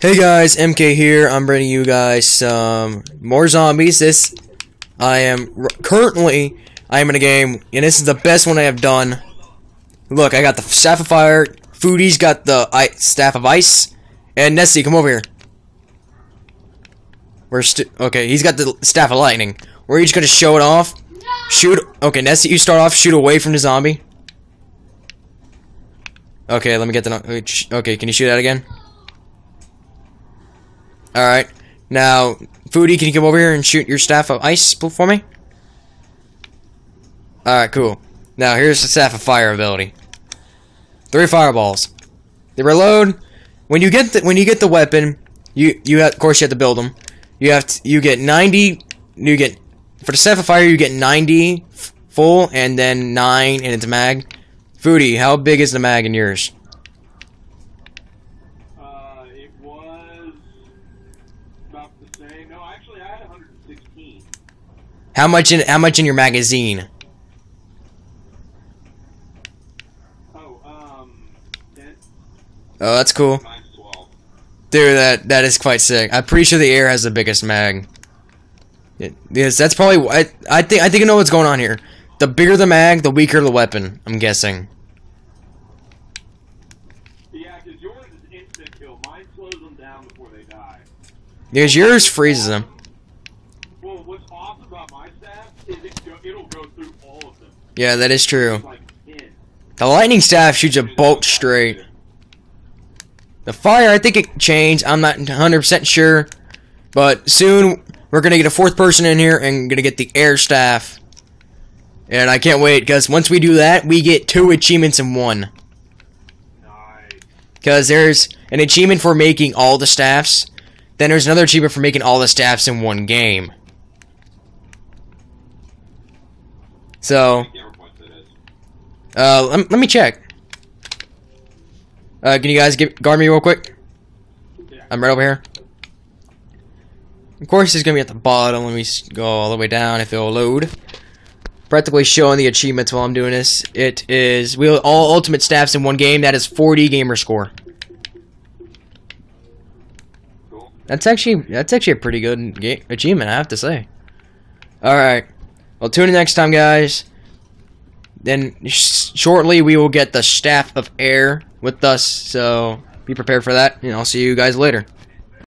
Hey guys, MK here. I'm bringing you guys some more zombies. This I am currently I am in a game, and this is the best one I have done. Look, I got the staff of fire. Foodie's got the I- staff of ice, and Nessie, come over here. We're okay. He's got the staff of lightning. We're each gonna show it off. Shoot. Okay, Nessie, you start off. Shoot away from the zombie. Okay, let me get the. Okay, can you shoot that again? Alright. Now, Foodie, can you come over here and shoot your staff of ice for me? Alright, cool. Now, here's the staff of fire ability. Three fireballs. They reload. When you get the, when you get the weapon, you you have, of course you have to build them. You have to, you get 90 you get for the staff of fire you get 90 f- full and then 9 in its mag. Foodie, how big is the mag in yours? Uh, it was same. No, actually, I had 116. How much in how much in your magazine? Oh, um, 10. Oh, that's cool. Dude, that that is quite sick. I'm pretty sure the air has the biggest mag. It, yes, that's probably. I I think I think I know what's going on here. The bigger the mag, the weaker the weapon. I'm guessing. Yeah, because yours is instant kill. Mine slows them down before they die. Because yours freezes them. Well, what's awesome about my staff is it go, it'll go through all of them. Yeah, that is true. Like The lightning staff shoots a bolt straight. The fire, I think it changed. I'm not 100% sure. But soon, we're going to get a fourth person in here and going to get the air staff. And I can't wait, because once we do that, we get two achievements in one. Nice. Because there's an achievement for making all the staffs. Then there's another achievement for making all the staffs in one game. So, Gamer points it is. uh, let, let me check. Uh, can you guys get guard me real quick? I'm right over here. Of course, it's gonna be at the bottom. Let me go all the way down if it'll load. Practically showing the achievements while I'm doing this. It is we all ultimate staffs in one game. That is 40 gamer score. Cool. That's actually that's actually a pretty good ga- achievement, I have to say. All right. Well, tune in next time, guys. Then sh- shortly we will get the staff of air with us, so be prepared for that, and I'll see you guys later.